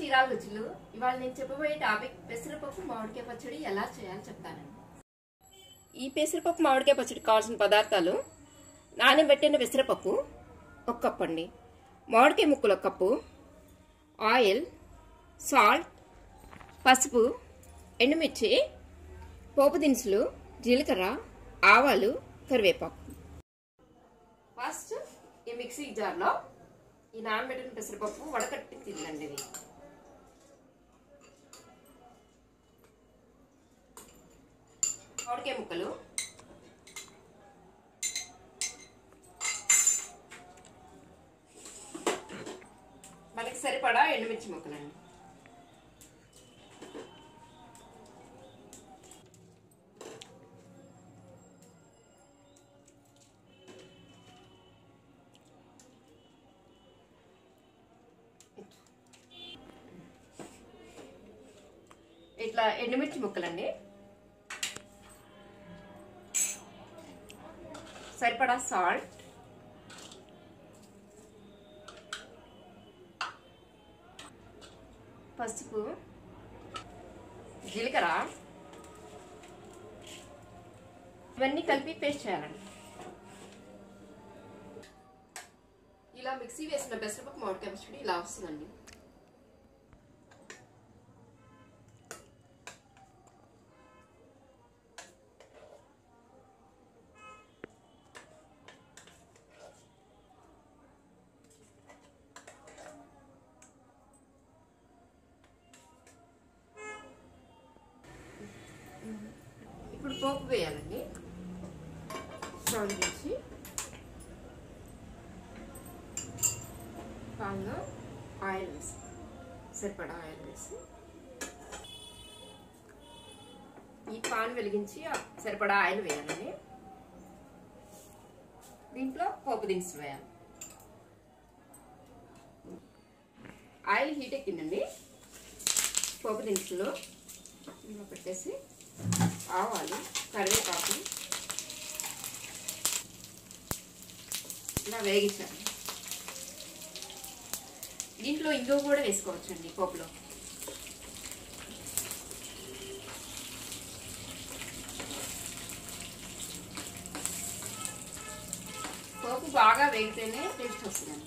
రుచులు ఇవాళ నేను చెప్పబోయే టాపిక్ పెసరపప్పు మామిడికాయ పచ్చడి ఎలా చేయాలో చెప్తానండి. ఈ పెసరపప్పు మామిడికాయ పచ్చడి కావాల్సిన పదార్థాలు నానబెట్టిన పెసరపప్పు ఒక కప్పు అండి. మామిడికాయ ముక్కలు ఒక కప్పు ఆయిల్ సాల్ట్ పసుపు ఎండుమిర్చి పోపు దినుసులు జీలకర్ర ఆవాలు కరివేపాకు. ఫస్ట్ ఈ మిక్సీ జార్లో ఈ నానబెట్టిన పెసరపప్పు వడకట్టి తిందండి ఇది మామిడికాయ ముక్కలు. మనకి సరిపడా ఎండుమిర్చి ముక్కలండి. ఇట్లా ఎండుమిర్చి ముక్కలండి. సరిపడా సాల్ట్. పసుపు. జీలకర్ర. ఇవన్నీ కలిపి పేస్ట్ చేయాలండి. ఇలా మిక్సీ వేసిన పెసరపప్పు మామిడికాయ పచ్చడి ఇలా వస్తుందండి. పోపు వేయాలండి స్టవ్ చేసి పాన్లో ఆయిల్ వేసి సరిపడా ఆయిల్ వేసి ఈ పాన్ వెలిగించి సరిపడా ఆయిల్ వేయాలండి. దీంట్లో పోపు దినుసులు వేయాలి. Oil heat ఎక్కిందండి. పోపు దినుసులు పెట్టేసి ఆవాలు కరివేపాకు. ఇలా వేగించాలి దీంట్లో ఇంగువ కూడా వేసుకోవచ్చండి పోపులో. పోపు బాగా వేగితేనే టేస్ట్ వస్తుందండి.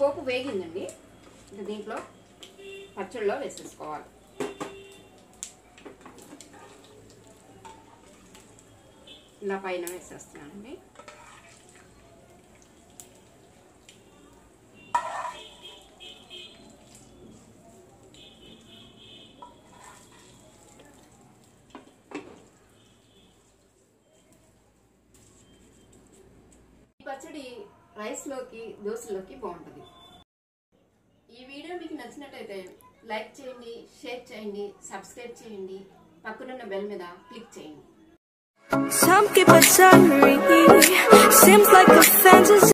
పోపు వేగిందండి. ఇంకా దీంట్లో పచ్చళ్ళలో వేసేసుకోవాలి. ఇలా పైన వేసేస్తున్నానండి. ఈ పచ్చడి రైస్లోకి దోశలోకి బాగుంటుంది ఈ వీడియో మీకు నచ్చినట్టయితే లైక్ చేయండి షేర్ చేయండి సబ్స్క్రైబ్ చేయండి పక్కనున్న బెల్ మీద క్లిక్ చేయండి Some keep a. Seems like a fantasy.